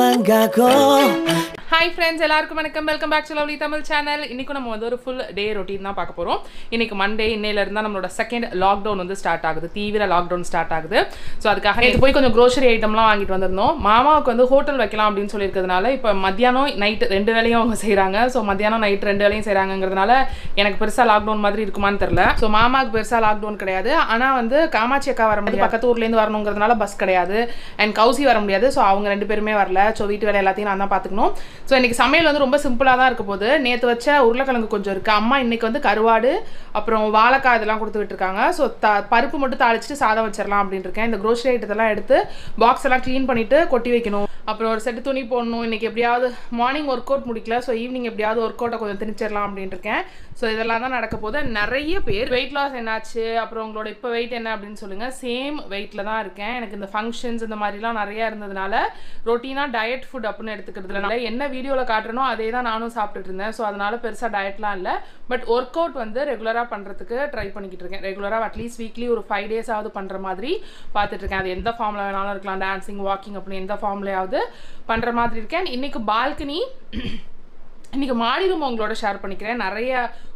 도망가고 friends எல்லாருக்கும் வணக்கம். Welcome back to lovely Tamil channel இன்னைக்கு நம்ம வந்து ஒரு ஃபுல் டே ரொட்டீன் தான் பார்க்க போகிறோம் இன்னைக்கு மண்டே இன்னையில இருந்தால் நம்மளோட செகண்ட் லாக்டவுன் வந்து ஸ்டார்ட் ஆகுது. தீவிர லாக்டவுன் ஸ்டார்ட் ஆகுது. ஸோ அதுக்காக நேற்று போய் கொஞ்சம் க்ரோசரி ஐட்டம்லாம் வாங்கிட்டு வந்திருந்தோம். மாமாவுக்கு வந்து ஹோட்டல் வைக்கலாம் அப்படின்னு சொல்லியிருக்கிறதுனால இப்போ மத்தியானம் நைட் ரெண்டு வேலையும் அவங்க செய்கிறாங்க ஸோ மத்தியானம் நைட் ரெண்டு வேலையும் செய்கிறாங்கிறதுனால எனக்கு பெருசாக லாக்டவுன் மாதிரி இருக்குமான்னு தெரில ஸோ மாமாவுக்கு பெருசாக லாக்டவுன் கிடையாது. ஆனால் வந்து காமாட்சி அக்கா வர முடியாது பக்கத்து ஊர்லேருந்து வரணுங்கிறதுனால பஸ் கிடையாது. அண்ட் கௌசி வர முடியாது. ஸோ அவங்க ரெண்டு பேருமே வரல. ஸோ வீட்டு வேலை எல்லாத்தையும் நான் தான் பார்த்துக்கணும். ஸோ இன்னைக்கு சமையல் வந்து ரொம்ப சிம்பிளாக தான் இருக்க போது நேற்று வச்ச உருளைக்கிழங்கு கொஞ்சம் இருக்குது அம்மா இன்றைக்கி வந்து கருவாடு அப்புறம் வாழைக்காய் இதெல்லாம் கொடுத்து விட்டுருக்காங்க ஸோ த பருப்பு மட்டும் தாளிச்சிட்டு சாதம் வச்சிடலாம் அப்படின்னு இருக்கேன். இந்த க்ரோசரி ஐட்டத்தெல்லாம் எடுத்து பாக்ஸ் எல்லாம் க்ளீன் பண்ணிவிட்டு கொட்டி வைக்கணும். அப்புறம் ஒரு செட்டு துணி போடணும். இன்னைக்கு எப்படியாவது மார்னிங் ஒர்க் அவுட் முடிக்கல. ஸோ ஈவினிங் எப்படியாவது ஒர்க் அவுட்டை கொஞ்சம் திணிச்சிடலாம் அப்படின்ட்டு இருக்கேன் ஸோ இதெல்லாம் தான் நடக்க போகுது. நிறைய பேர் வெயிட் லாஸ் என்னாச்சு? அப்புறம் உங்களோட இப்போ வெயிட் என்ன அப்படின்னு சொல்லுங்கள் சேம் வெயிட்டில் தான் இருக்கேன். எனக்கு இந்த ஃபங்க்ஷன்ஸ் இந்த மாதிரிலாம் நிறையா இருந்ததுனால ரொட்டீனாக டயட் ஃபுட் அப்படின்னு எடுத்துக்கிறதுனால என்ன வீடியோவில் காட்டுறனோ அதே தான் நானும் சாப்பிட்டுட்டு இருந்தேன் ஸோ அதனால் பெருசாக டயட்லாம் இல்லை. பட் ஒர்க் அவுட் வந்து ரெகுலராக பண்ணுறதுக்கு ட்ரை பண்ணிக்கிட்டு இருக்கேன் ரெகுலராக அட்லீஸ்ட் வீக்லி ஒரு ஃபைவ் டேஸ் ஆகுது பண்ணுற மாதிரி பார்த்துட்டு இருக்கேன் அது எந்த ஃபார்மில் வேணாலும் இருக்கலாம். டான்சிங் வாக்கிங் அப்படின்னு எந்த ஃபார்ம்லையாவது பண்ணுற மாதிரி இருக்கேன். இன்னைக்கு பால்கனி இன்றைக்கி மாடி ரூம் உங்களோட ஷேர் பண்ணிக்கிறேன். நிறைய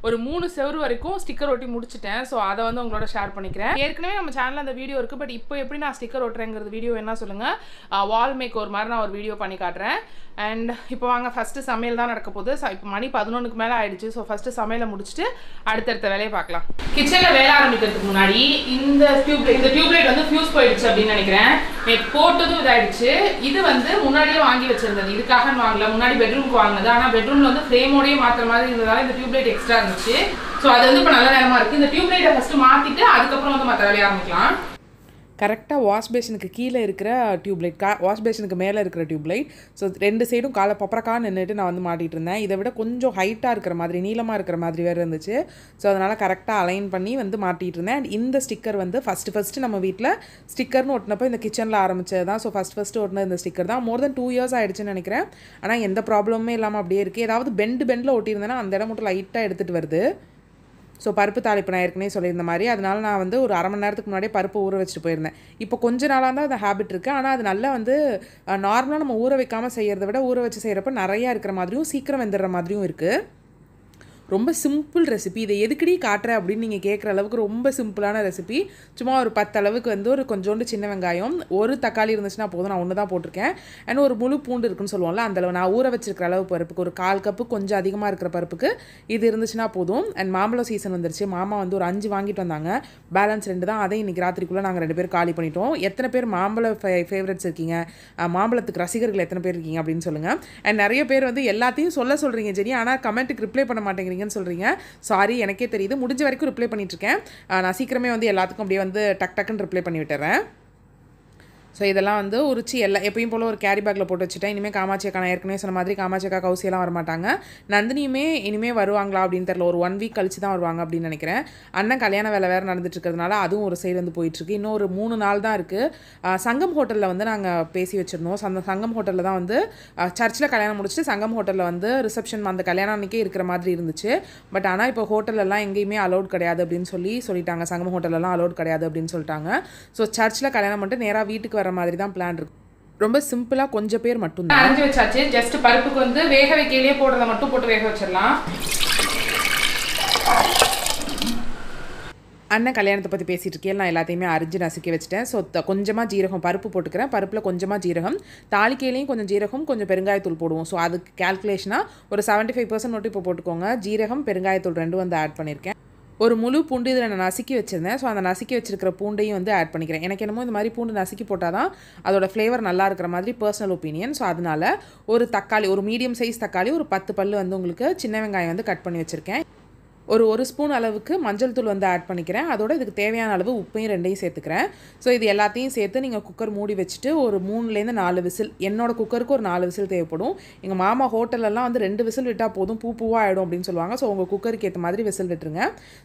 ஒரு மூணு செவரு வரைக்கும் ஸ்டிக்கர் ஒட்டி முடிச்சிட்டேன். ஸோ அதை வந்து உங்களோட ஷேர் பண்ணிக்கிறேன். ஏற்கனவே நம்ம சேனலில் அந்த வீடியோ இருக்குது பட் இப்போ எப்படி நான் ஸ்டிக்கர் ஒட்டுறேங்கிறது வீடியோ என்ன சொல்லுங்கள் வால் மேக் ஒரு மாதிரி நான் ஒரு வீடியோ பண்ணி காட்டுறேன். அண்ட் இப்போ வாங்க ஃபஸ்ட்டு சமையல் தான் நடக்க போகுது. ஸோ இப்போ மணி பதினொன்றுக்கு மேலே ஆயிடுச்சு. ஸோ ஃபஸ்ட்டு சமையலை முடிச்சுட்டு அடுத்தடுத்த வேலையை பார்க்கலாம். கிச்சனில் வேலை ஆரம்பிக்கிறதுக்கு முன்னாடி இந்த டியூப்லைட் இந்த டியூப்லைட் வந்து ஃபியூஸ் போயிடுச்சு அப்படின்னு நினைக்கிறேன். போட்டதும் இதாயிடுச்சு. இது வந்து முன்னாடியே வாங்கி வச்சிருந்தது. இதுக்காக வாங்கல. முன்னாடி பெட்ரூமுக்கு வாங்கினது. ஆனால் பெட்ரூமில் வந்து ஃப்ரேமோடய மாற்றுற மாதிரி இருந்ததால இந்த டியூப்லைட் எக்ஸ்ட்ரா இருந்துச்சு. ஸோ அது வந்து இப்போ நல்ல நேரமாக இருக்குது இந்த டியூப்லைட்டை ஃபஸ்ட்டு மாற்றிட்டு அதுக்கப்புறம் வந்து மற்ற வேலையை ஆரம்பிக்கலாம். கரெக்டாக வாஷ் பேஷனுக்கு கீழே இருக்கிற டியூப்லைட் கா வாஷ் பேஷனுக்கு மேலே இருக்கிற டியூப்லைட் ஸோ ரெண்டு சைடும் காலை பப்பரக்கா நின்றுட்டு நான் வந்து மாட்டிகிட்டு இருந்தேன். இதை விட கொஞ்சம் ஹைட்டாக இருக்கிற மாதிரி நீளமாக இருக்கிற மாதிரி வேறு இருந்துச்சு. ஸோ அதனால் கரெக்டாக அலைன் பண்ணி வந்து மாட்டிகிட்டு இருந்தேன். அண்ட் இந்த ஸ்டிக்கர் வந்து ஃபஸ்ட்டு ஃபஸ்ட்டு நம்ம வீட்டில் ஸ்டிக்கர்னு ஒட்டினப்போ இந்த கிச்சனில் ஆரம்பிச்சது தான். ஸோ ஃபஸ்ட் ஃபஸ்ட்டு ஒட்டின இந்த ஸ்டிக்கர் தான். மோர் தென் டூ இயர்ஸ் ஆகிடுச்சுன்னு நினைக்கிறேன். ஆனால் எந்த ப்ராப்ளமுமே இல்லாமல் அப்படியே இருக்குது ஏதாவது பெண்டு பெண்டில் ஒட்டியிருந்தேன்னா அந்த இடம் மட்டும் லைட்டாக எடுத்துகிட்டு வருது. ஸோ பருப்பு தாளிப்பு நான் ஏற்கனவே சொல்லியிருந்த மாதிரி. அதனால நான் வந்து ஒரு அரை மணி நேரத்துக்கு முன்னாடியே பருப்பு ஊற வச்சுட்டு போயிருந்தேன். இப்போ கொஞ்ச நாளாக தான் அந்த ஹேபிட் இருக்குது ஆனால் அது நல்லா வந்து நார்மலாக நம்ம ஊற வைக்காமல் செய்கிறத விட ஊற வச்சு செய்கிறப்ப நிறையா இருக்கிற மாதிரியும் சீக்கிரம் வெந்துடுற மாதிரியும் இருக்குது ரொம்ப சிம்பிள் ரெசிபி இதை எதுக்கடி காட்டுற அப்படின்னு நீங்கள் கேட்குற அளவுக்கு ரொம்ப சிம்பிளான ரெசிபி சும்மா ஒரு பத்து அளவுக்கு வந்து ஒரு கொஞ்சோண்டு சின்ன வெங்காயம் ஒரு தக்காளி இருந்துச்சுன்னா போதும். நான் ஒன்று தான் போட்டிருக்கேன். அண்ட் ஒரு முழு பூண்டு இருக்குன்னு சொல்லுவோம்ல அந்த அளவு. நான் ஊற வச்சிருக்கிற அளவு பருப்புக்கு ஒரு கால் கப்பு கொஞ்சம் அதிகமாக இருக்கிற பருப்புக்கு இது இருந்துச்சுன்னா போதும். அண்ட் மாம்பழம் சீசன் வந்துருச்சு. மாமா வந்து ஒரு அஞ்சு வாங்கிட்டு வந்தாங்க. பேலன்ஸ் ரெண்டு தான். அதை இன்றைக்கி ராத்திரிக்குள்ளே நாங்கள் ரெண்டு பேர் காலி பண்ணிட்டோம். எத்தனை பேர் மாம்பழ ஃபே ஃபேவரட்ஸ் இருக்கீங்க? மாம்பழத்துக்கு ரசிகர்கள் எத்தனை பேர் இருக்கீங்க அப்படின்னு சொல்லுங்கள் அண்ட் நிறைய பேர் வந்து எல்லாத்தையும் சொல்ல சொல்கிறீங்க சரி ஆனால் கமெண்ட்டுக்கு ரிப்ளை பண்ண மாட்டேங்கிறீங்க. பண்ணுவீங்கன்னு சொல்கிறீங்க சாரி எனக்கே தெரியுது. முடிஞ்ச வரைக்கும் ரிப்ளை பண்ணிட்டுருக்கேன் நான் சீக்கிரமே வந்து எல்லாத்துக்கும் அப்படியே வந்து டக் டக்குன்னு ரிப்ளை பண்ணி விட்டுறேன். ஸோ இதெல்லாம் வந்து உரிச்சு எல்லாம் எப்பயும் போல் ஒரு கேரி பேக்கில் போட்டு வச்சுட்டேன். இனிமேல் காமாட்சி அக்கா நான் ஏற்கனவே சொன்ன மாதிரி காமாட்சி அக்கா கௌசியெல்லாம் வரமாட்டாங்க. நந்தினியுமே இனிமேல் வருவாங்களா அப்படின்னு தெரில ஒரு ஒன் வீக் கழிச்சு தான் வருவாங்க அப்படின்னு நினைக்கிறேன். அண்ணன் கல்யாண வேலை வேறு நடந்துட்டு இருக்கிறதுனால அதுவும் ஒரு சைடு வந்து போயிட்டுருக்கு. இன்னும் ஒரு மூணு நாள் தான் இருக்குது சங்கம் ஹோட்டலில் வந்து நாங்கள் பேசி வச்சுருந்தோம். அந்த சங்கம் ஹோட்டலில் தான் வந்து சர்ச்சில் கல்யாணம் முடிச்சுட்டு சங்கம் ஹோட்டலில் வந்து ரிசப்ஷன் அந்த கல்யாணம் அன்றைக்கே இருக்கிற மாதிரி இருந்துச்சு. பட் ஆனால் இப்போ ஹோட்டலெல்லாம் எங்கேயுமே அலோட் கிடையாது அப்படின்னு சொல்லி சொல்லிட்டாங்க. சங்கம் ஹோட்டலெல்லாம் அலோட் கிடையாது அப்படின்னு சொல்லிட்டாங்க. ஸோ சர்ச்சில் கல்யாணம் பண்ணிட்டு நேராக வீட்டுக்கு வர மாதிரி தான் பிளான் இருக்கு. ரொம்ப சிம்பிளாக கொஞ்சம் பேர் மட்டும்தான் அரைஞ்சி வச்சாச்சு. ஜஸ்ட் பருப்புக்கு வந்து வேக வைக்கையிலேயே போடுறத மட்டும் போட்டு வேக வச்சிடலாம். அண்ணன் கல்யாணத்தை பற்றி பேசிகிட்டு இருக்கேன் நான் எல்லாத்தையுமே அரிஞ்சு நசுக்கி வச்சுட்டேன். ஸோ கொஞ்சமாக ஜீரகம் பருப்பு போட்டுக்கிறேன். பருப்பில் கொஞ்சமாக ஜீரகம். தாளிக்கையிலையும் கொஞ்சம் ஜீரகம் கொஞ்சம் பெருங்காயத்தூள் போடுவோம். ஸோ அதுக்கு கேல்குலேஷனாக ஒரு 75% ஃபைவ் பர்சன்ட் மட்டும் இப்போ போட்டுக்கோங்க. ஜீரகம் பெருங்காயத்தூள் ரெண்டும் வந்து ஆட் பண்ணியிருக்கேன் ஒரு முழு பூண்டு இதில் நான் நசுக்கி வச்சுருந்தேன். ஸோ அந்த நசுக்கி வச்சுருக்கிற பூண்டையும் வந்து ஆட் பண்ணிக்கிறேன். எனக்கு என்னமோ இந்த மாதிரி பூண்டு நசுக்கி போட்டால் தான் அதோட ஃப்ளேவர் நல்லா இருக்கிற மாதிரி பர்சனல் ஒப்பீனியன் ஸோ அதனால ஒரு தக்காளி ஒரு மீடியம் சைஸ் தக்காளி ஒரு பத்து பல் வந்து உங்களுக்கு சின்ன வெங்காயம் வந்து கட் பண்ணி வச்சுருக்கேன். ஒரு ஒரு ஸ்பூன் அளவுக்கு மஞ்சள் தூள் வந்து ஆட் பண்ணிக்கிறேன். அதோட இதுக்கு தேவையான அளவு உப்பையும் ரெண்டையும் சேர்த்துக்கிறேன். ஸோ இது எல்லாத்தையும் சேர்த்து நீங்கள் குக்கர் மூடி வச்சுட்டு ஒரு மூணுலேருந்து நாலு விசில் என்னோடய குக்கருக்கு ஒரு நாலு விசில் தேவைப்படும். எங்கள் மாமா ஹோட்டலெல்லாம் வந்து ரெண்டு விசில் விட்டால் போதும் பூ பூவாக ஆகிடும் அப்படின்னு சொல்லுவாங்க. ஸோ உங்கள் குக்கருக்கு ஏற்ற மாதிரி விசில் விட்டுருங்க.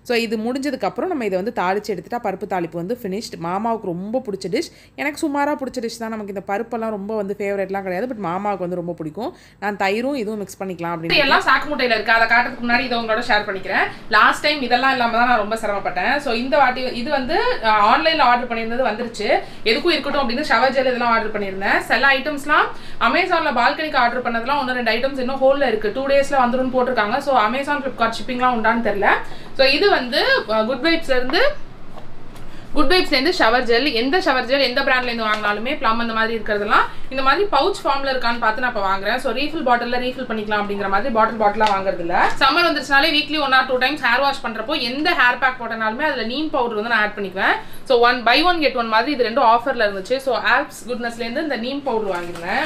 ஸோ இது முடிஞ்சதுக்கப்புறம் நம்ம இதை வந்து தாளித்து எடுத்துகிட்டா பருப்பு தாளிப்பு வந்து ஃபினிஷ்ட் மாமாவுக்கு ரொம்ப பிடிச்ச டிஷ் எனக்கு சுமாராக பிடிச்ச டிஷ் தான். நமக்கு இந்த பருப்பெல்லாம் ரொம்ப வந்து ஃபேவரேட்லாம் கிடையாது. பட் மாமாவுக்கு வந்து ரொம்ப பிடிக்கும். நான் தயிரும் இதுவும் மிக்ஸ் பண்ணிக்கலாம் அப்படின்னு. எல்லாம் சாக்கு முட்டையில் இருக்குது அதை காட்டுறதுக்கு முன்னாடி இதை உங்களோட ஷேர் பண்ணிக்கிறேன். லாஸ்ட் டைம் இதெல்லாம் இல்லாமல் தான் நான் ரொம்ப சிரமப்பட்டேன். ஸோ இந்த வாட்டி இது வந்து ஆன்லைனில் ஆர்டர் பண்ணியிருந்தது வந்துருச்சு. எதுக்கும் இருக்கட்டும் அப்படின்னு ஷவர் ஜெல் இதெல்லாம் ஆர்டர் பண்ணியிருந்தேன். சில ஐட்டம்ஸ்லாம் அமேசானில் பால்கனிக்கு ஆர்டர் பண்ணதெல்லாம் ஒன்று ரெண்டு ஐட்டம்ஸ் இன்னும் ஹோலில் இருக்குது டூ டேஸில் வந்துரும்னு போட்டிருக்காங்க. ஸோ அமேசான் ஃப்ளிப்கார்ட் ஷிப்பிங்லாம் உண்டான்னு தெரியல. ஸோ இது வந்து குட் வைப்ஸ்லேருந்து குட் வைப்ஸ்லேருந்து ஷவர் ஜெல் எந்த ஷவர் ஜெல் எந்த பிராண்ட்லேருந்து வாங்கினாலுமே ப்ளம் அந்த மாதிரி இருக்கிறதுலாம் இந்த மாதிரி பவுச் ஃபார்மில் இருக்கான்னு பார்த்து நான் இப்போ வாங்குறேன். ஸோ ரீஃபில் பாட்டிலில் ரீஃபில் பண்ணிக்கலாம் அப்படிங்கிற மாதிரி பாட்டில் பாட்டிலாக வாங்குறது இல்லை summer வந்துருச்சுனாலே weekly one or two times hair wash பண்ணுறப்போ எந்த ஹேர் பேக் போட்டனாலுமே அதில் நீம் பவுடர் வந்து நான் ஆட் பண்ணிக்குவேன். So one buy one get one மாதிரி இது ரெண்டும் ஆஃபரில் இருந்துச்சு. ஸோ ஆப்ஸ் குட்னஸ்லேருந்து இந்த நீம் பவுடர் வாங்கியிருந்தேன்.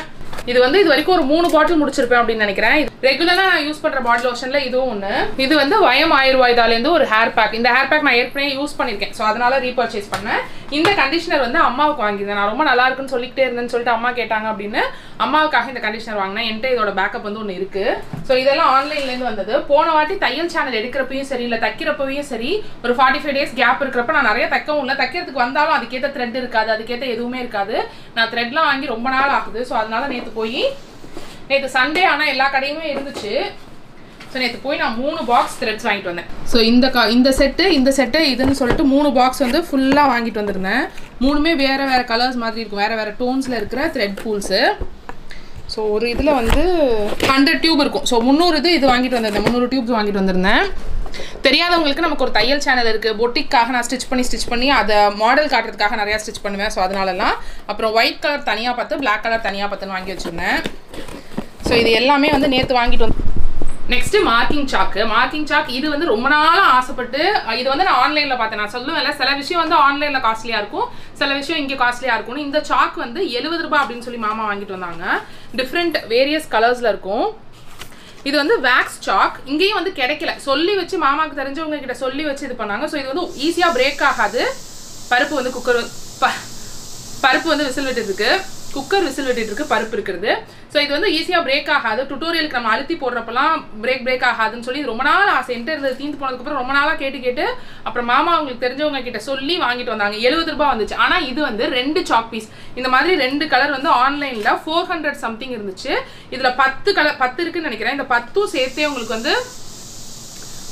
இது வந்து இது வரைக்கும் ஒரு மூணு பாட்டில் முடிச்சிருப்பேன் அப்படின்னு நினைக்கிறேன். ரெகுலராக நான் யூஸ் பண்ணுற பாட்டில் லோஷனில் இதுவும் ஒன்று இது வந்து வயம் ஆயுர்வாய்தாலேருந்து ஒரு ஹேர் பேக் இந்த ஹேர் பேக் நான் ஏற்கனவே யூஸ் பண்ணியிருக்கேன். ஸோ அதனால ரீபர்ச்சேஸ் பண்ணேன். இந்த கண்டிஷனர் வந்து அம்மாவுக்கு வாங்கியிருந்தேன். நான் ரொம்ப நல்லா இருக்குன்னு சொல்லிக்கிட்டே இருந்தேன்னு சொல்லிட்டு அம்மா கேட்டாங்க அப்படின்னு அம்மாவுக்காக இந்த கண்டிஷனர் வாங்கினேன். என்கிட்ட இதோட பேக்கப் வந்து ஒன்று இருக்குது ஸோ இதெல்லாம் ஆன்லைன்லேருந்து வந்தது. போன வாட்டி தையல் சேனல் எடுக்கிறப்பையும் சரி இல்லை தைக்கிறப்பையும் சரி ஒரு ஃபார்ட்டி ஃபைவ் டேஸ் கேப் இருக்கிறப்ப நான் நிறைய தைக்கவும் இல்லை. தைக்கிறதுக்கு வந்தாலும் அதுக்கேற்ற த்ரெட் இருக்காது அதுக்கேற்ற எதுவுமே இருக்காது. நான் த்ரெட்லாம் வாங்கி ரொம்ப நாள் ஆகுது. ஸோ அதனால நேற்று போய் நேற்று சண்டே ஆனால் எல்லா கடையுமே இருந்துச்சு. ஸோ நேற்று போய் நான் மூணு பாக்ஸ் த்ரெட்ஸ் வாங்கிட்டு வந்தேன். ஸோ இந்த கா இந்த செட்டு இந்த செட்டு இதுன்னு சொல்லிட்டு மூணு பாக்ஸ் வந்து ஃபுல்லாக வாங்கிட்டு வந்திருந்தேன். மூணுமே வேறு வேறு கலர்ஸ் மாதிரி இருக்கும். வேறு வேறு டோன்ஸில் இருக்கிற த்ரெட் பூல்ஸு ஸோ ஒரு இதில் வந்து ஹண்ட்ரட் டியூப் இருக்கும். ஸோ முந்நூறு இது இது வாங்கிட்டு வந்திருந்தேன். முந்நூறு டியூப்ஸ் வாங்கிட்டு வந்திருந்தேன். தெரியாதவங்களுக்கு நமக்கு ஒரு தையல் சேனல் இருக்குது பொட்டிக்காக நான் ஸ்டிச் பண்ணி ஸ்டிச் பண்ணி அதை மாடல் காட்டுறதுக்காக நிறையா ஸ்டிச் பண்ணுவேன். ஸோ அதனாலலாம் அப்புறம் ஒயிட் கலர் தனியாக பார்த்து பிளாக் கலர் தனியாக பார்த்துன்னு வாங்கி வச்சுருந்தேன். ஸோ இது எல்லாமே வந்து நேற்று வாங்கிட்டு வந்து next marking sock marking sock இது வந்து ரொம்ப நாளாக ஆசைப்பட்டு இது வந்து நான் ஆன்லைனில் பார்த்தேன். நான் சொல்லுவேன்ல சில விஷயம் வந்து ஆன்லைனில் காஸ்ட்லியாக இருக்கும். சில விஷயம் இங்கே காஸ்ட்லியாக இருக்கும்னு. இந்த சாக் வந்து எழுபது ரூபாய் அப்படின்னு சொல்லி மாமா வாங்கிட்டு வந்தாங்க. டிஃப்ரெண்ட் வேரியஸ் கலர்ஸில் இருக்கும். இது வந்து வேக்ஸ் சாக் இங்கேயும் வந்து கிடைக்கல. சொல்லி வச்சு மாமாவுக்கு தெரிஞ்சவங்க கிட்ட சொல்லி வச்சு இது பண்ணாங்க. ஸோ இது வந்து ஈஸியாக பிரேக் ஆகாது. பருப்பு வந்து குக்கர் பருப்பு வந்து விசில் விட்டுருக்கு குக்கர் விசில் விட்டுட்டு இருக்கு பருப்பு இருக்கிறது ஸோ இது வந்து ஈஸியாக பிரேக் ஆகாது. டுட்டோரியலுக்கு நம்ம அழுத்தி போடுறப்பலாம் பிரேக் பிரேக் ஆகாதுன்னு சொல்லி ரொம்ப நாள் ஆசை. என்கிட்ட இருந்தது தீந்து போனதுக்கப்புறம் ரொம்ப நாளாக கேட்டு கேட்டு அப்புறம் மாமா அவங்களுக்கு தெரிஞ்சவங்க கிட்ட சொல்லி வாங்கிட்டு வந்தாங்க. எழுபது ரூபாய் வந்துச்சு. ஆனால் இது வந்து ரெண்டு சாக் பீஸ் இந்த மாதிரி ரெண்டு கலர் வந்து ஆன்லைனில் ஃபோர் ஹண்ட்ரட் சம்திங் இருந்துச்சு. இதில் பத்து கலர் பத்து இருக்குன்னு நினைக்கிறேன். இந்த பத்தும் சேர்த்தே உங்களுக்கு வந்து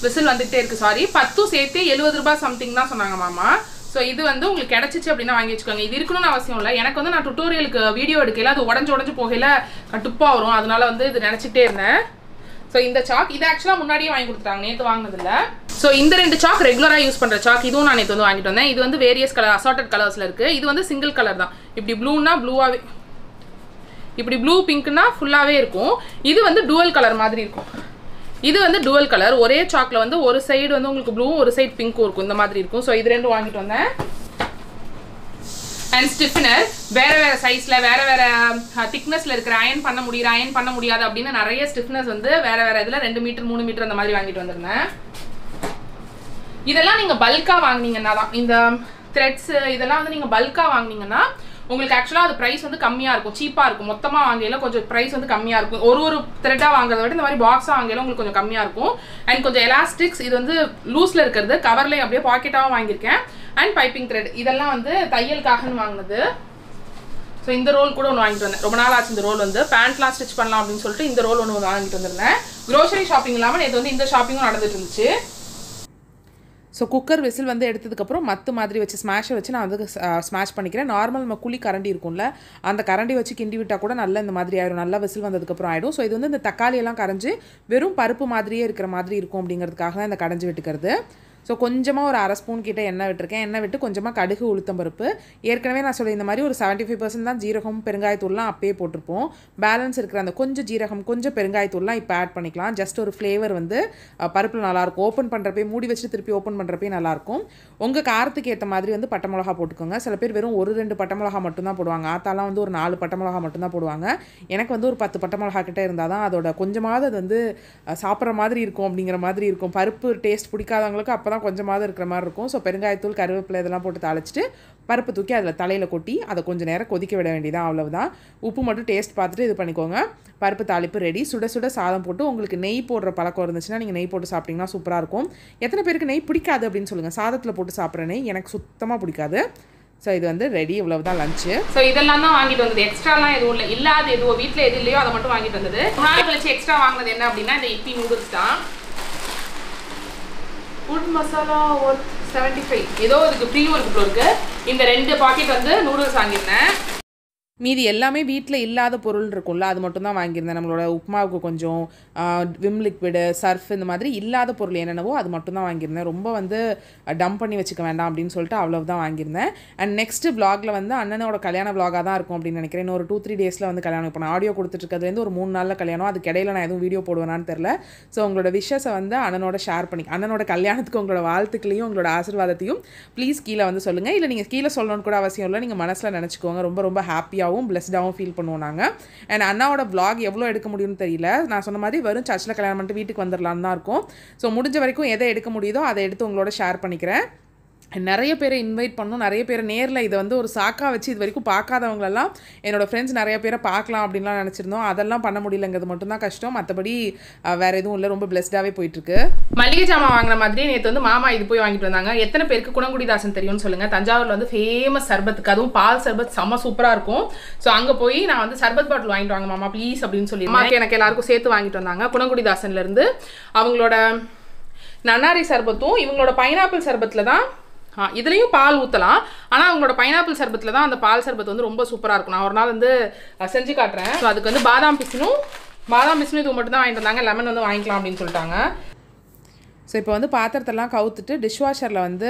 விசில் வந்துகிட்டே இருக்கு. சாரி பத்தும் சேர்த்தே எழுபது ரூபாய் சம்திங் தான் சொன்னாங்க மாமா. ஸோ இது வந்து உங்களுக்கு கிடச்சிச்சு அப்படின்னா வாங்கி வச்சுக்கோங்க. இது இருக்கணும்னு அவசியம் இல்லை. எனக்கு வந்து நான் டுட்டோரியலுக்கு வீடியோ எடுக்கல. அது உடஞ்சு உடஞ்சு போகையில் கட்டுப்பாக வரும். அதனால வந்து இது நினச்சிட்டே இருந்தேன். ஸோ இந்த சாக் இது ஆக்சுவலாக முன்னாடியே வாங்கி கொடுத்துட்டாங்க. நேற்று வாங்கினதில்ல. ஸோ இந்த ரெண்டு சாக் ரெகுலராக யூஸ் பண்ணுற சாக் இதுவும் நான் நேற்று வந்து வாங்கிட்டு வந்தேன். இது வந்து வேரியஸ் கலர் அசார்டட் கலர்ஸில் இருக்குது இது வந்து சிங்கிள் கலர் தான். இப்படி ப்ளூனா ப்ளூவாகவே இப்படி ப்ளூ பிங்க்னா ஃபுல்லாகவே இருக்கும். இது வந்து டுவல் கலர் மாதிரி இருக்கும். இது வந்து டுவல் கலர் ஒரே சாக்கில் வந்து ஒரு சைடு வந்து உங்களுக்கு ப்ளூவும் ஒரு சைடு பிங்க்கும் இருக்கும். இந்த மாதிரி இருக்கும். ஸோ இது ரெண்டும் வாங்கிட்டு வந்தேன். அண்ட் ஸ்டிஃப்னர் வேறு வேறு சைஸில் வேறு வேற திக்னஸில் இருக்கிற அயன் பண்ண முடியுற அயன் பண்ண முடியாது அப்படின்னு நிறைய ஸ்டிஃப்னஸ் வந்து வேறு வேறு இதில் ரெண்டு மீட்டர் மூணு மீட்டர் அந்த மாதிரி வாங்கிட்டு வந்திருந்தேன். இதெல்லாம் நீங்கள் பல்காக வாங்குனீங்கன்னா தான் இந்த த்ரெட்ஸு இதெல்லாம் வந்து நீங்கள் பல்காக வாங்குனீங்கன்னா உங்களுக்கு ஆக்சுவலாக அது ப்ரைஸ் வந்து கம்மியாக இருக்கும். சீப்பாக இருக்கும். மொத்தமாக வாங்கையில கொஞ்சம் ப்ரைஸ் வந்து கம்மியாக இருக்கும். ஒரு ஒரு த்ரெட்டாக வாங்குறத விட இந்த மாதிரி பாக்ஸாக வாங்கையில உங்களுக்கு கொஞ்சம் கம்மியாக இருக்கும். அண்ட் கொஞ்சம் எலாஸ்டிக்ஸ் இது வந்து லூஸில் இருக்கிறது. கவர்லேயும் அப்படியே பாக்கெட்டாகவும் வாங்கியிருக்கேன். அண்ட் பைப்பிங் த்ரெட் இதெல்லாம் வந்து தையலுக்காகன்னு வாங்கினது. ஸோ இந்த ரோல் கூட ஒன்று வாங்கிட்டு வந்தேன். ரொம்ப நாள் ஆச்சு இந்த ரோல் வந்து. பேண்ட்லாம் ஸ்டிச் பண்ணலாம் அப்படின்னு சொல்லிட்டு இந்த ரோல் ஒன்று வாங்கிட்டு வந்திருந்தேன். க்ரோசரி ஷாப்பிங் இல்லாமல் நேற்று வந்து இந்த ஷாப்பிங்கும் நடந்துட்டு இருந்துச்சு. ஸோ குக்கர் விசில் வந்து எடுத்ததுக்கப்புறம் மற்ற மாதிரி வச்சு ஸ்மாஷை வச்சு நான் வந்து uh, ஸ்மாஷ் பண்ணிக்கிறேன். நார்மல் நம்ம குழி கரண்டி இருக்கும்ல அந்த கரண்டி வச்சு கிண்டி விட்டால் கூட நல்லா இந்த மாதிரி ஆயிடும் நல்லா விசில் வந்ததுக்கப்புறம் ஆயிடும். ஸோ இது வந்து இந்த தக்காளியெல்லாம் கரைஞ்சி வெறும் பருப்பு மாதிரியே இருக்கிற மாதிரி இருக்கும் அப்படிங்கிறதுக்காக தான் இந்த கடைஞ்சி விட்டுக்கிறது. ஸோ கொஞ்சமாக ஒரு அரை ஸ்பூன் கிட்டே எண்ணெய் விட்டுருக்கேன். எண்ணெய் விட்டு கொஞ்சமாக கடுகு உளுத்தம் பருப்பு. ஏற்கனவே நான் சொல்லி இந்த மாதிரி ஒரு செவன்ட்டி ஃபைவ் பர்சன்ட் தான் ஜீரகம் பெருங்காயத்தூள்லாம் அப்பயே போட்டிருப்போம். பேலன்ஸ் இருக்கிற அந்த கொஞ்சம் ஜீரகம் கொஞ்சம் பெருங்காயத்தூள்லாம் இப்போ ஆட் பண்ணிக்கலாம். ஜஸ்ட் ஒரு ஃப்ளேவர் வந்து பருப்பில் நல்லாயிருக்கும். ஓப்பன் பண்ணுறப்பே மூடி வச்சுட்டு திருப்பி ஓப்பன் பண்ணுறப்பே நல்லாயிருக்கும். உங்கள் காரத்துக்கு ஏற்ற மாதிரி வந்து பட்டை மிளகா போட்டுக்கோங்க. சில பேர் வெறும் ஒரு ரெண்டு பட்டை மிளகா மட்டும்தான் போடுவாங்க. ஆத்தாலாம் வந்து ஒரு நாலு பட்டை மிளகா மட்டும்தான் போடுவாங்க. எனக்கு வந்து ஒரு பத்து பட்டை மிளகா கிட்டே இருந்தால் தான் அதோட கொஞ்சமாவது அது வந்து சாப்பிட்ற மாதிரி இருக்கும் அப்படிங்கிற மாதிரி இருக்கும். பருப்பு டேஸ்ட் பிடிக்காதவங்களுக்கு அப்போ தான் கொஞ்சமாவது இருக்கிற மாதிரி இருக்கும். ஸோ பெருங்காயத்தூள் கருவேப்பிலை இதெல்லாம் போட்டு தாளிச்சிட்டு பருப்பு தூக்கி அதில் தலையில் கொட்டி அதை கொஞ்சம் நேரம் கொதிக்க விட வேண்டியதான் அவ்வளவுதான். உப்பு மட்டும் டேஸ்ட் பார்த்துட்டு இது பண்ணிக்கோங்க. பருப்பு தாளிப்பு ரெடி சுட சுட சாதம் போட்டு உங்களுக்கு நெய் போடுற பழக்கம் இருந்துச்சுன்னா நீங்கள் நெய் போட்டு சாப்பிட்டீங்கன்னா சூப்பராக இருக்கும். எத்தனை பேருக்கு நெய் பிடிக்காது அப்படின்னு சொல்லுங்கள் சாதத்தில் போட்டு சாப்பிட்ற நெய் எனக்கு சுத்தமாக பிடிக்காது. ஸோ இது வந்து ரெடி இவ்வளவு தான் லஞ்சு ஸோ இதெல்லாம் தான் வாங்கிட்டு வந்தது. எக்ஸ்ட்ராலாம் எதுவும் இல்லை. இல்லாத எதுவும் வீட்டில் எது இல்லையோ அதை மட்டும் வாங்கிட்டு வந்தது. நாள் கழிச்சு எக்ஸ்ட்ரா வாங்கினது என்ன அப்படின்னா இந்த இப்பி நூடுல்ஸ் தான். Food masala worth seventy five ஏதோ இதுக்கு ப்ரீயும் இருக்கு இருக்கு. இந்த ரெண்டு பாக்கெட் வந்து நூடுல்ஸ் வாங்கியிருந்தேன். மீதி எல்லாமே வீட்டில் இல்லாத பொருள் இருக்கும்ல அது மட்டும் தான் வாங்கியிருந்தேன். நம்மளோட உப்புமாவுக்கு கொஞ்சம் விம் லிக்விடு சர்ஃப் இந்த மாதிரி இல்லாத பொருள் என்னென்னவோ அது மட்டும் தான் வாங்கியிருந்தேன். ரொம்ப வந்து டம்ப் பண்ணி வச்சுக்க வேண்டாம் அப்படின்னு சொல்லிட்டு அவ்வளவு தான் வாங்கியிருந்தேன் அண்ட் நெக்ஸ்ட்டு வ்ளாகில் வந்து அண்ணனோட கல்யாண வ்ளாகாக தான் இருக்கும் அப்படின்னு நினைக்கிறேன். இன்னொரு டூ த்ரீ டேஸில் வந்து கல்யாணம். இப்போ நான் ஆடியோ கொடுத்துட்ருக்கிறதுலேருந்து ஒரு மூணு நாளில் கல்யாணம். அது கிடையில நான் எதுவும் வீடியோ போடுவேனான்னு தெரில ஸோ உங்களோட விஷஸை வந்து அண்ணனோட ஷேர் பண்ணி அண்ணனோட கல்யாணத்துக்கு உங்களோட வாழ்த்துக்களையும் உங்களோட ஆசீர்வாதத்தையும் ப்ளீஸ் கீழே வந்து சொல்லுங்கள் இல்லை நீங்கள் கீழே சொல்லணும்னு கூட அவசியம் இல்லை. நீங்கள் மனசில் நினச்சிக்கோங்க. ரொம்ப ரொம்ப ஹாப்பியாகவும் பிளஸ்டாகவும் ஃபீல் பண்ணுவோம் நாங்கள் அண்ட் அண்ணாவோட vlog எவ்வளோ எடுக்க முடியும்னு தெரியல. நான் சொன்ன மாதிரி வெறும் சர்ச்சில் கல்யாணம் பண்ணிட்டு வீட்டுக்கு வந்துடலான்னு தான் இருக்கும். ஸோ முடிஞ்ச வரைக்கும் எதை எடுக்க முடியுதோ அதை எடுத்து உங்களோட ஷேர் பண்ணிக்கிறேன். நிறைய பேரை இன்வைட் பண்ணணும். நிறைய பேரை நேரில் இதை வந்து ஒரு சாக்கா வச்சு இது வரைக்கும் பார்க்காதவங்களெல்லாம் என்னோட ஃப்ரெண்ட்ஸ் நிறைய பேரை பார்க்கலாம் அப்படின்லாம் நினச்சிருந்தோம். அதெல்லாம் பண்ண முடியலங்கிறது மட்டும்தான் கஷ்டம். மற்றபடி வேறு எதுவும் இல்லை. ரொம்ப பிளஸ்டாகவே போயிட்டுருக்கு. மளிகை ஜாமான் வாங்கின மாதிரி நேற்று வந்து மாமா இது போய் வாங்கிட்டு வந்தாங்க. எத்தனை பேருக்கு குணங்குடிதாசன் தெரியும்னு சொல்லுங்க. தஞ்சாவூர்ல வந்து ஃபேமஸ் சர்பத்துக்கு அதுவும் பால் சர்பத் செம்ம சூப்பரா இருக்கும். ஸோ அங்க போய் நான் வந்து சர்பத் பாட்டில் வாங்கிட்டு வாங்க மாமா ப்ளீஸ் அப்படின்னு சொல்லி எனக்கு எல்லாருக்கும் சேர்த்து வாங்கிட்டு வந்தாங்க. குணங்குடிதாசன்ல இருந்து அவங்களோட நன்னாரி சர்பத்தும் இவங்களோட பைனாப்பிள் சர்பத்தில் தான் இதுலேயும் பால் ஊற்றலாம் ஆனால் அவங்களோட பைனாப்பிள் சர்பத்தில் தான் அந்த பால் சர்பத் வந்து ரொம்ப சூப்பராக இருக்கும். நான் ஒரு நாள் வந்து செஞ்சு காட்டுறேன். ஸோ அதுக்கு வந்து பாதாம் பிசினும் பாதாம் பிசினும் இது மட்டும் தான் வாங்கிட்டு வந்தாங்க. லெமன் வந்து வாங்கிக்கலாம் அப்படின்னு சொல்லிட்டாங்க. ஸோ இப்போ வந்து பாத்திரத்தெல்லாம் கவுத்துட்டு டிஷ் வாஷரில் வந்து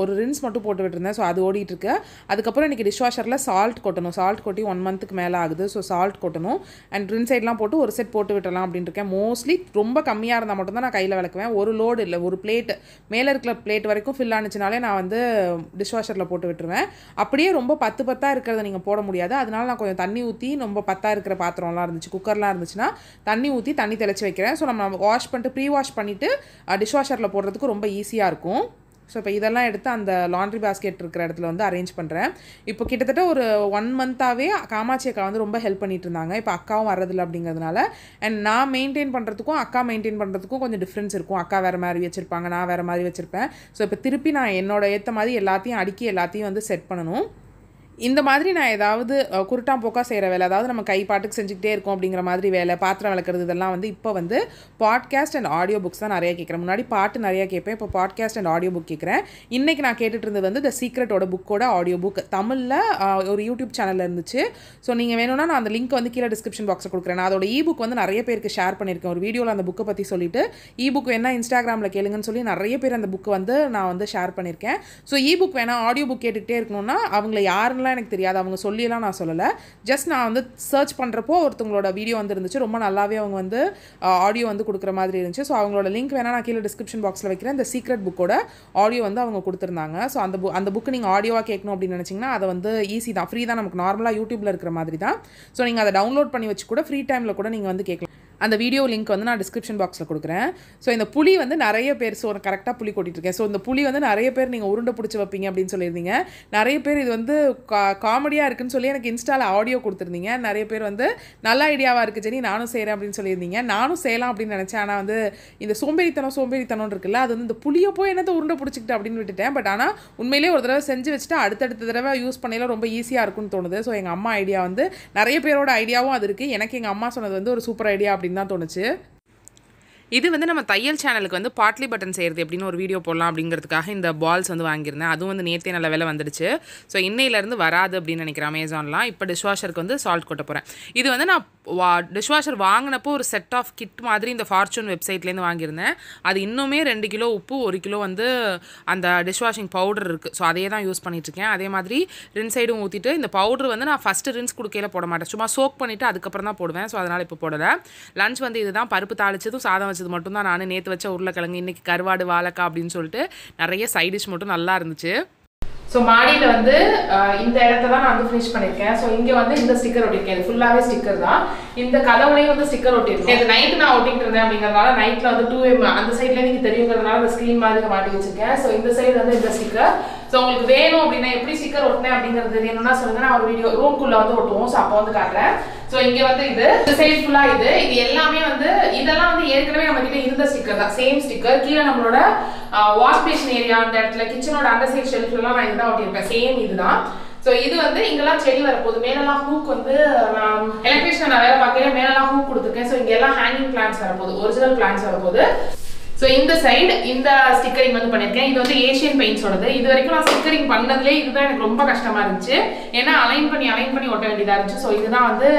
ஒரு ரின்ஸ் மட்டும் போட்டு விட்டுருந்தேன் ஸோ அது ஓடிட்டுருக்கு. அதுக்கப்புறம் இன்றைக்கி டிஷ்வாஷரில் சால்ட் கொட்டணும். சால்ட் கொட்டி ஒன் மந்த்துக்கு மேலே ஆகுது. ஸோ சால்ட் கொட்டணும். அண்ட் ரின் சைட்லாம் போட்டு ஒரு செட் போட்டு விட்டலாம் அப்படின்னு இருக்கேன் மோஸ்ட்லி ரொம்ப கம்மியாக இருந்தால் மட்டும்தான் நான் கையில் விளக்குவேன். ஒரு லோடு இல்லை. ஒரு பிளேட் மேலே இருக்கிற பிளேட் வரைக்கும் ஃபில் ஆனிச்சுனாலே நான் வந்து டிஷ் வாஷரில் போட்டு விட்டுருவேன். அப்படியே ரொம்ப பத்து பத்தாக இருக்கிறத நீங்கள் போட முடியாது. அதனால நான் கொஞ்சம் தண்ணி ஊற்றி ரொம்ப பத்தாக இருக்கிற பாத்திரம்லாம் இருந்துச்சு. குக்கர்லாம் இருந்துச்சுன்னா தண்ணி ஊற்றி தண்ணி தெளிச்சு வைக்கிறேன். ஸோ நம்ம வாஷ் பண்ணிட்டு ப்ரீ வாஷ் பண்ணிவிட்டு டிஷ் டிஷ்வாஷரில் போடுறதுக்கு ரொம்ப ஈஸியாக இருக்கும். ஸோ இப்போ இதெல்லாம் எடுத்து அந்த லாண்ட்ரி பாஸ்கெட் இருக்கிற இடத்துல வந்து அரேஞ்ச் பண்ணுறேன் இப்போ கிட்டத்தட்ட ஒரு ஒன் மந்த்தாகவே காமாட்சி அக்கா வந்து ரொம்ப ஹெல்ப் பண்ணிட்டு இருந்தாங்க. இப்போ அக்காவும் வர்றதில்ல அப்படிங்கிறதுனால. அண்ட் நான் மெயின்டைன் பண்ணுறதுக்கும் அக்கா மெயின்டைன் பண்ணுறதுக்கும் கொஞ்சம் டிஃப்ரென்ஸ் இருக்கும். அக்கா வேறு மாதிரி வச்சுருப்பாங்க நான் வேறு மாதிரி வச்சுருப்பேன். ஸோ இப்போ திருப்பி நான் என்னோட ஏற்ற மாதிரி எல்லாத்தையும் அடுக்கி எல்லாத்தையும் வந்து செட் பண்ணணும். இந்த மாதிரி நான் ஏதாவது குருட்டாம் போக்காக செய்கிற வேலை அதாவது நம்ம கை பாட்டுக்கு செஞ்சுக்கிட்டே இருக்கோம் அப்படிங்கிற மாதிரி வேலை பாத்திரம் வளர்க்குறது இதெல்லாம் வந்து இப்போ வந்து பாட்காஸ்ட் அண்ட் ஆடியோ புக்ஸ் தான் நிறைய கேட்குறேன் முன்னாடி பாட்டு நிறைய கேட்பேன் இப்போ பாட்காஸ்ட் அண்ட் ஆடியோ புக் கேட்குறேன் இன்றைக்கி நான் கேட்டுட்டு இருந்தது வந்து த சீக்ரெட்டோட புக்கோட ஆடியோ புக் தமிழில் ஒரு யூடியூப் சேனலில் இருந்துச்சு. ஸோ நீங்கள் வேணும்னா நான் அந்த லிங்க் வந்து கீழே டிஸ்கிரிப்ஷன் பாக்ஸில் கொடுக்குறேன். நான் அதோட இ புக் வந்து நிறைய பேருக்கு ஷேர் பண்ணியிருக்கேன் ஒரு வீடியோவில் அந்த புக்கை பற்றி சொல்லிட்டு இ புக் வேணால் இன்ஸ்டாகிராமில் கேளுங்கன்னு சொல்லி நிறைய பேர் அந்த புக்கு வந்து நான் வந்து ஷேர் பண்ணியிருக்கேன் ஸோ இ புக் வேணால் ஆடியோ புக் கேட்டுக்கிட்டே இருக்கணும்னா அவங்கள யாருன்னெலாம் எனக்கு தெரியாது. அவங்க சொல்லியெல்லாம் நான் சொல்லலை. ஜஸ்ட் நான் வந்து சர்ச் பண்ணுறப்போ ஒருத்தவங்களோட வீடியோ வந்து இருந்துச்சு ரொம்ப நல்லாவே அவங்க வந்து ஆடியோ வந்து கொடுக்குற மாதிரி இருந்துச்சு. ஸோ அவங்களோட லிங்க் வேணால் நான் கீழே டிஸ்கிரிப்ஷன் பாக்ஸில் வைக்கிறேன். இந்த சீக்ரெட் புக்கோட ஆடியோ வந்து அவங்க கொடுத்துருந்தாங்க. ஸோ அந்த புக் அந்த புக்கு நீங்கள் ஆடியோவாக கேட்கணும் அப்படின்னு நினச்சிங்கன்னா அதை வந்து ஈஸி தான். ஃப்ரீ தான். நமக்கு நார்மலாக யூடியூப்பில் இருக்கிற மாதிரி தான். ஸோ நீங்கள் அதை டவுன்லோட் பண்ணி வச்சு கூட ஃப்ரீ டைமில் கூட நீங்கள் வந்து கேட்கலாம். அந்த வீடியோ லிங்க் வந்து நான் டிஸ்கிரிப்ஷன் பாக்ஸில் கொடுக்குறேன். ஸோ இந்த புளி வந்து நிறைய பேர் ஸோ கரெக்டாக புளி கொட்டிட்டுருக்கேன். ஸோ இந்த புளி வந்து நிறைய பேர் நீங்கள் உருண்டை பிடிச்சி வைப்பீங்க அப்படின்னு சொல்லியிருந்தீங்க. நிறைய பேர் இது வந்து கா காமெடியாக இருக்குன்னு சொல்லி எனக்கு இன்ஸ்டாவில் ஆடியோ கொடுத்துருந்தீங்க. நிறைய பேர் வந்து நல்ல ஐடியாவாக இருக்குது ஜெனி நானும் செய்கிறேன் அப்படின்னு சொல்லியிருந்தீங்க. நானும் செய்யலாம் அப்படின்னு நினச்சேன். ஆனால் வந்து இந்த சோம்பேறித்தனம் சோம்பேறித்தனம் இருக்குல்ல அது வந்து இந்த புளியை போய் என்னத்தை உருண்டை பிடிச்சிக்கிட்டு அப்படின்னு விட்டுட்டேன். பட் ஆனால் உண்மையிலேயே ஒரு தடவை செஞ்சு வச்சுட்டு அடுத்தடுத்த தடவை யூஸ் பண்ணையில ரொம்ப ஈஸியாக இருக்கும்னு தோணுது. ஸோ எங்கள் அம்மா ஐடியா வந்து நிறைய பேரோட ஐடியாவும் அது இருக்குது எனக்கு எங்கள் அம்மா சொன்னது வந்து ஒரு சூப்பர் ஐடியா அப்படின்னு தான் தோணுச்சு. இது வந்து நம்ம தையல் சேனலுக்கு வந்து பாட்லி பட்டன் செய்கிறது எப்படின்னு ஒரு வீடியோ போடலாம் அப்படிங்கிறதுக்காக இந்த பால்ஸ் வந்து வாங்கியிருந்தேன். அதுவும் வந்து நேற்றே நல்ல விலை வந்துடுச்சு. ஸோ இன்னையிலேருந்து வராது அப்படின்னு நினைக்கிறேன் அமேசான்லாம் இப்போ டிஷ்வாஷருக்கு வந்து சால்ட் கொட்ட போகிறேன் இது வந்து நான் வா டிஷ்வாஷர் வாங்கினப்போ ஒரு செட் ஆஃப் கிட் மாதிரி இந்த ஃபார்ச்சூன் வெப்சைட்லேருந்து வாங்கியிருந்தேன். அது இன்னுமே ரெண்டு கிலோ உப்பு ஒரு கிலோ வந்து அந்த டிஷ்வாஷிங் பவுடர் இருக்குது ஸோ அதே தான் யூஸ் பண்ணிகிட்ருக்கேன் அதே மாதிரி ரின் சைடும் ஊற்றிட்டு இந்த பவுடர் வந்து நான் ஃபஸ்ட்டு ரின்ஸ் கொடுக்கையில் போட மாட்டேன். சும்மா சோக் பண்ணிவிட்டு அதுக்கப்புறம் தான் போடுவேன். ஸோ அதனால் இப்போ போடலை. லஞ்ச் வந்து இதுதான். பருப்பு தாளிச்சதும் சாதம் வச்சு வச்சது மட்டும் தான் நான் நேற்று வச்ச உருளைக்கிழங்கு இன்றைக்கி கருவாடு வாழைக்காய் அப்படின்னு சொல்லிட்டு நிறைய சைட் டிஷ் மட்டும் நல்லா இருந்துச்சு. ஸோ மாடியில் வந்து இந்த இடத்த தான் நான் வந்து ஃபினிஷ் பண்ணியிருக்கேன். ஸோ இங்கே வந்து இந்த ஸ்டிக்கர் ஒட்டியிருக்கேன். இது ஃபுல்லாகவே ஸ்டிக்கர் தான். இந்த கதவுலையும் வந்து ஸ்டிக்கர் ஒட்டியிருக்கேன் இது நைட்டு நான் ஒட்டிட்டு இருந்தேன் அப்படிங்கிறதுனால நைட்டில் வந்து டூ எம் அந்த சைட்லேயே நீங்கள் தெரியுங்கிறதுனால அந்த ஸ்க்ரீன் மாதிரி மாட்டி வச்சிருக்கேன். ஸோ இந்த சைடு வந்து இந்த ஸ்டிக்கர் ஸோ உங்களுக்கு வேணும் அப்படின்னா எப்படி ஸ்டிக்கர் ஒட்டினேன் அப்படிங்கிறது வேணும்னா சொல்லுங்க. நான் ஒரு வீடியோ ரூம்குள்ளே வந்து ஒட்டுவோம். ஸோ அப்போ வந்து காட்டுறேன். ஸோ இங்கே வந்து இது இந்த ஃபுல்லாக இது. இது எல்லாமே வந்து இதெல்லாம் வந்து ஏற்கனவே நம்ம கிட்ட இருந்த ஸ்டிக்கர் தான். சேம் ஸ்டிக்கர் கீழே நம்மளோட வாஷ் பேஷன் ஏரியா அந்த இடத்துல கிச்சனோட அந்த சைட் ஷெல்ஃப்லாம் நான் இதுதான் ஒட்டியிருப்பேன். சேம் இதுதான். ஸோ இது வந்து இங்கெல்லாம் செடி வரப்போகுது. மேலெல்லாம் ஹூக் வந்து நான் எலக்ட்ரிஷியன் நான் வேலை பார்க்கல மேலெல்லாம் ஹூக் கொடுத்துருக்கேன். ஸோ இங்கெல்லாம் ஹேங்கிங் பிளான்ஸ் வரப்போகுது. ஒரிஜினல் பிளான்ஸ் வரப்போகுது. ஸோ இந்த சைடு இந்த ஸ்டிக்கரிங் வந்து பண்ணியிருக்கேன். இது வந்து ஏஷியன் பெயிண்ட்ஸோடது இது வரைக்கும் நான் ஸ்டிக்கரிங் பண்ணதுலேயே இதுதான் எனக்கு ரொம்ப கஷ்டமாக இருந்துச்சு. ஏன்னா அலைன் பண்ணி அலைன் பண்ணி ஒட்ட வேண்டியதாக இருந்துச்சு. ஸோ இதுதான் வந்து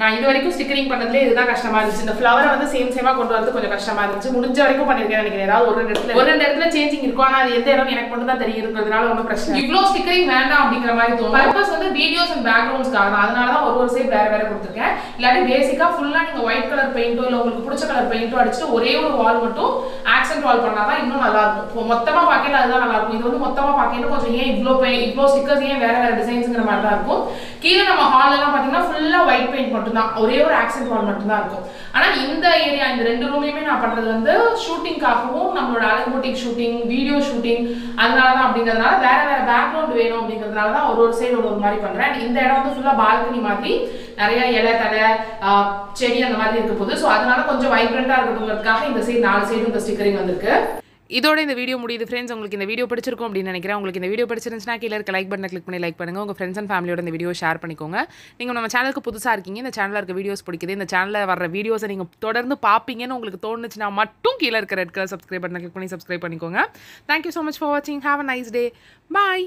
நான் இது வரைக்கும் ஸ்டிக்கரிங் பண்ணதுலேயே இதுதான் கஷ்டமாக இருந்துச்சு. இந்த ஃப்ளவரை வந்து சேம் சேமாக கொண்டு வரது கொஞ்சம் கஷ்டமாக இருந்துச்சு. முடிஞ்ச வரைக்கும் பண்ணியிருக்கேன் நினைக்கிறேன். ஏதாவது ஒரு ரெண்டு இடத்துல ஒரு ரெண்டு இடத்துல சேஞ்சிங் இருக்கும். ஆனால் அது எந்த இடம் எனக்கு மட்டும் தான் தெரியுங்கிறதுனால ஒன்றும் பிரச்சனை இவ்வளோ ஸ்டிக்கரிங் வேண்டாம் அப்படிங்கிற மாதிரி தோணும். பர்பஸ் வந்து வீடியோஸ் அண்ட் பேக்ரவுண்ட்ஸ்க்காக தான் அதனால தான் ஒரு ஒரு சைடு வேறு வேறு கொடுத்துருக்கேன். இல்லாட்டி பேசிக்காக ஃபுல்லாக நீங்கள் ஒயிட் கலர் பெயிண்ட்டோ இல்லை உங்களுக்கு பிடிச்ச கலர் பெயிண்ட்டோ அடிச்சுட்டு ஒரே ஒரு வால் மட்டும் ஆக்சென்ட் வால் பண்ணாதான் இன்னும் நல்லா இருக்கும் இப்போ மொத்தமா பார்க்கல அதுதான் நல்லா இருக்கும் இது வந்து மொத்தமா பார்க்கல கொஞ்சம் ஏன் இவ்வளோ பெயின் இவ்வளோ ஸ்டிக்கர்ஸ் ஏன் வேற வேற டிசைன்ஸ்ங்கிற மாதிரி தான் இருக்கும். கீழே நம்ம ஹால் எல்லாம் பார்த்தீங்கன்னா ஃபுல்லா ஒயிட் பெயிண்ட் மட்டும் தான் ஒரே ஒரு ஆக்சென்ட் வால் மட்டும் தான் இருக்கும். ஆனால் இந்த ஏரியா இந்த ரெண்டு ரூமையுமே நான் பண்ணுறது வந்து ஷூட்டிங்காகவும் நம்மளோட அலங்கோட்டிக் ஷூட்டிங் வீடியோ ஷூட்டிங் அதனால தான் அப்படிங்கிறதுனால வேற வேற பேக்ரவுண்ட் வேணும் அப்படிங்கிறதுனால தான் ஒரு ஒரு சைடு ஒரு ஒரு மாதிரி பண்ணுறேன் இந்த இடம் வந்து ஃபுல்லாக பால்கனி மாதிரி நிறைய இலை தலை செடி அந்த மாதிரி இருக்க போகுது. ஸோ அதனால கொஞ்சம் வைப்ரண்டா இருக்கணுங்கிறதுக்காக இந்த சைடு நாலு சைடு இந்த ஸ்டிக்கரிங் வந்திருக்கு. இதோட இந்த வீடியோ முடியுது ஃப்ரெண்ட்ஸ் உங்களுக்கு இந்த வீடியோ பிடிச்சிருக்கும் அப்படின்னு நினைக்கிறேன். உங்களுக்கு இந்த வீடியோ பிடிச்சிருந்துச்சுன்னா கீழே இருக்க லைக் பட்டனை கிளிக் பண்ணி லைக் பண்ணுங்க. உங்க ஃப்ரெண்ட்ஸ் அண்ட் ஃபேமிலியோட இந்த வீடியோ ஷேர் பண்ணிக்கோங்க. நீங்க நம்ம சேனலுக்கு புதுசா இருக்கீங்க. இந்த சேனல்ல இருக்க வீடியோஸ் பிடிக்குது. இந்த சேனல்ல வர வீடியோஸை நீங்க தொடர்ந்து பார்ப்பீங்கன்னு உங்களுக்கு தோணுச்சுன்னா மட்டும் கீழே இருக்க ரெட் கலர் சப்ஸ்கிரைப் பட்டனை கிளிக் பண்ணி சப்ஸ்கிரைப் பண்ணிக்கோங்க. Thank you so much for வாட்சிங் have a nice day bye